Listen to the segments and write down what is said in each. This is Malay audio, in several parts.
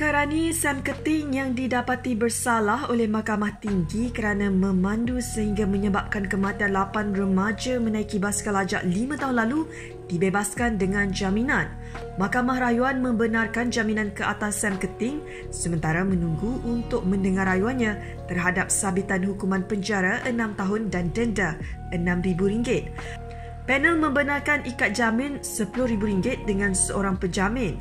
Kerani Sam Keting yang didapati bersalah oleh Mahkamah Tinggi kerana memandu sehingga menyebabkan kematian 8 remaja menaiki basikal ajak 5 tahun lalu dibebaskan dengan jaminan. Mahkamah Rayuan membenarkan jaminan ke atas Sam Keting sementara menunggu untuk mendengar rayuannya terhadap sabitan hukuman penjara 6 tahun dan denda RM6,000. Panel membenarkan ikat jamin RM10,000 dengan seorang penjamin.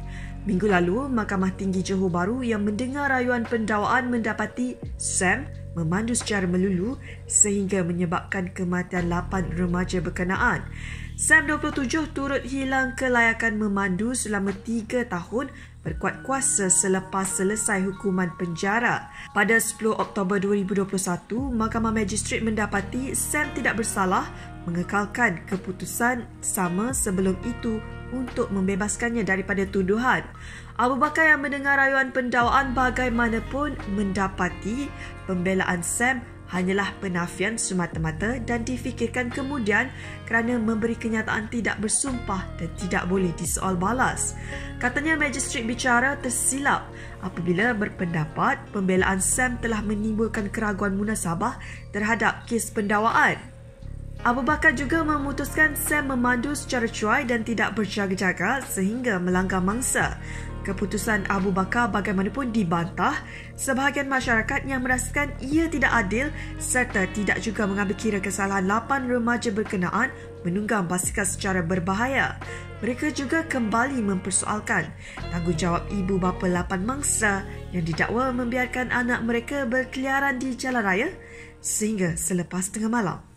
Minggu lalu, Mahkamah Tinggi Johor Bahru yang mendengar rayuan pendakwaan mendapati Sam memandu secara melulu sehingga menyebabkan kematian 8 remaja berkenaan. Sam 27 turut hilang kelayakan memandu selama 3 tahun berkuat kuasa selepas selesai hukuman penjara. Pada 10 Oktober 2021, Mahkamah Magistrate mendapati Sam tidak bersalah mengekalkan keputusan sama sebelum itu untuk membebaskannya daripada tuduhan. Abu Bakar yang mendengar rayuan pendakwaan bagaimanapun mendapati pembelaan Sam hanyalah penafian semata-mata dan difikirkan kemudian kerana memberi kenyataan tidak bersumpah dan tidak boleh disoal balas. Katanya magistrat bicara tersilap apabila berpendapat pembelaan Sam telah menimbulkan keraguan munasabah terhadap kes pendakwaan. Abu Bakar juga memutuskan Sam memandu secara cuai dan tidak berjaga-jaga sehingga melanggar mangsa. Keputusan Abu Bakar bagaimanapun dibantah sebahagian masyarakat yang merasakan ia tidak adil serta tidak juga mengambil kira kesalahan 8 remaja berkenaan menunggang basikal secara berbahaya. Mereka juga kembali mempersoalkan tanggungjawab ibu bapa 8 mangsa yang didakwa membiarkan anak mereka berkeliaran di jalan raya sehingga selepas tengah malam.